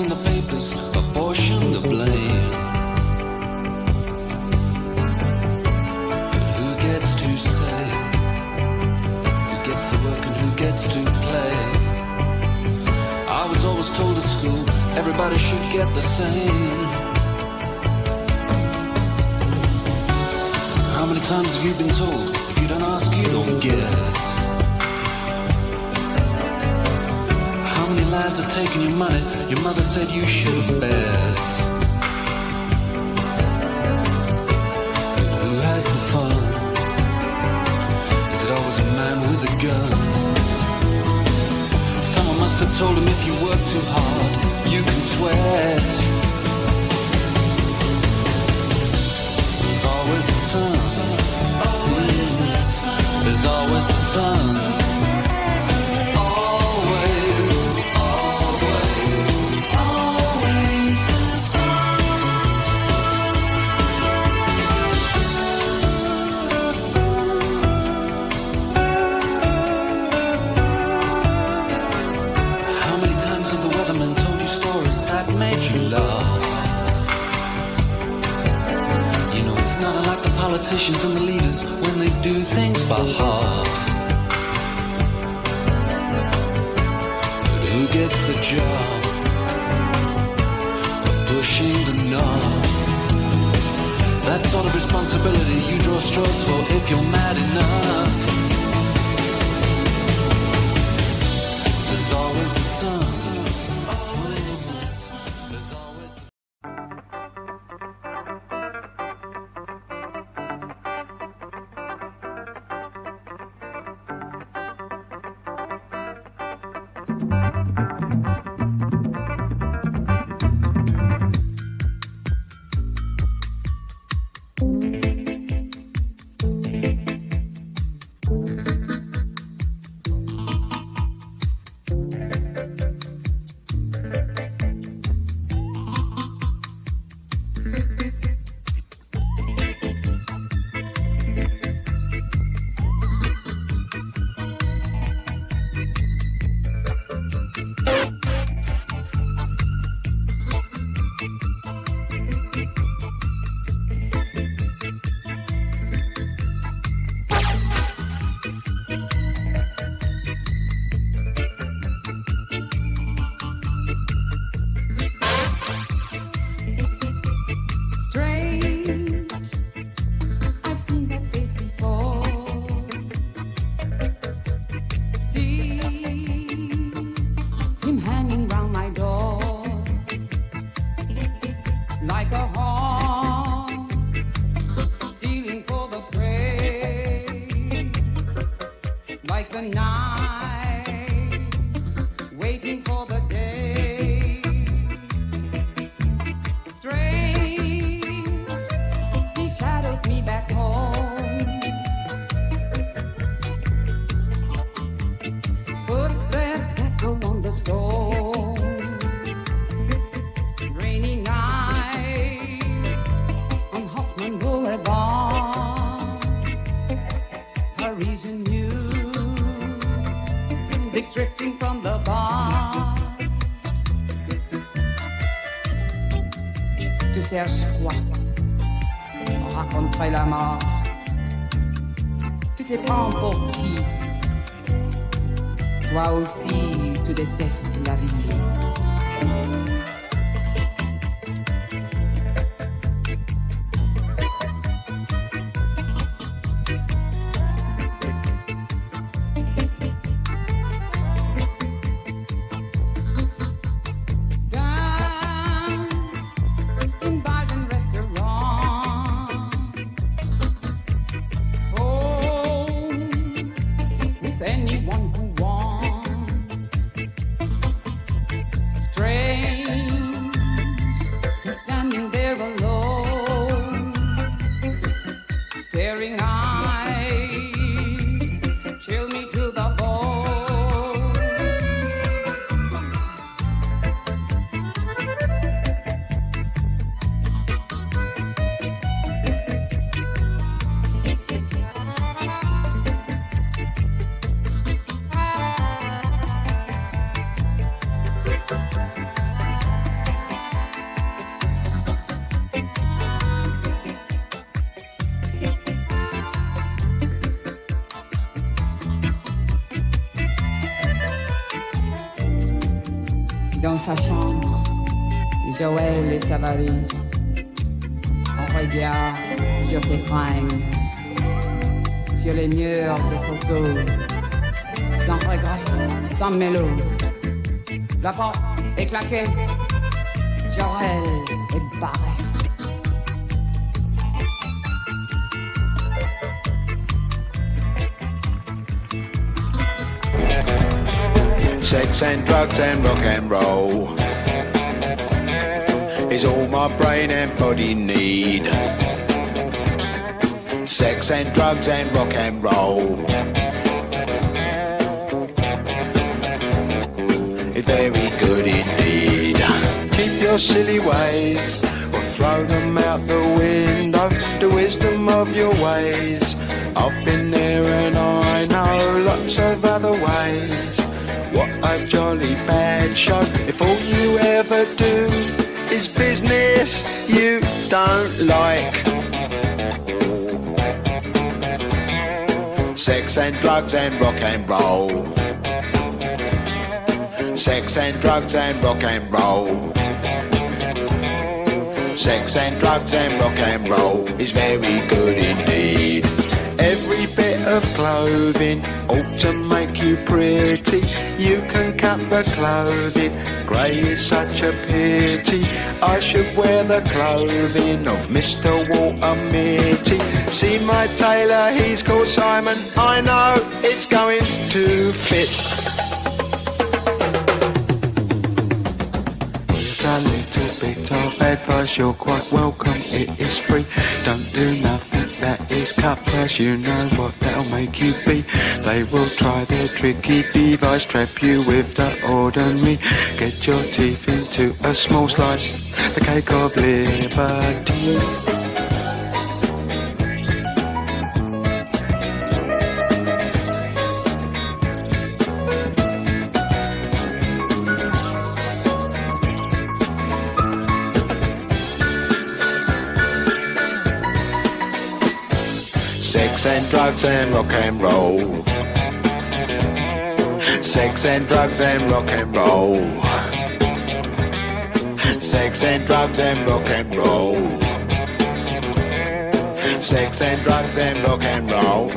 seen the papers? Abortion to blame. But who gets to say? Who gets to work and who gets to play? I was always told at school everybody should get the same. How many times have you been told if you don't ask, you don't get? Lies have taken your money? Your mother said you should have bet. Who has the fun? Is it always a man with a gun? Someone must have told him if you work too hard, you can sweat. There's always the sun. There's always the sun. Made you laugh? You know it's not unlike the politicians and the leaders when they do things by half. But who gets the job of pushing the knob? That sort of responsibility you draw straws for if you're mad enough. Cherches quoi On raconterait la mort. Tu te prends pour qui? Toi aussi, tu détestes la vie. Sa chambre, Joël et sa valise. On regarde sur ses fringues, sur les murs de photos, sans regret, sans mélo. La porte est claquée, Joël est barré. Sex and drugs and rock and roll is all my brain and body need. Sex and drugs and rock and roll. Very good indeed. Keep your silly ways or throw them out the window. The wisdom of your ways. I've been there and I know lots of. A jolly bad show. If all you ever do is business you don't like. Sex and drugs and rock and roll. Sex and drugs and rock and roll. Sex and drugs and rock and roll is very good indeed. Every bit of clothing ought to pretty. You can cut the clothing, grey is such a pity. I should wear the clothing of Mr. Walter Mitty. See my tailor, he's called Simon. I know it's going to fit. a little bit of advice, you're quite welcome, it is free. Don't do nothing that is cut you know what that'll make you be. They will try their tricky device, trap you with the ordinary. Get your teeth into a small slice, the cake of liberty. Sex and drugs and rock and roll. Sex and drugs and rock and roll. Sex and drugs and rock and roll. Sex and drugs and rock and roll.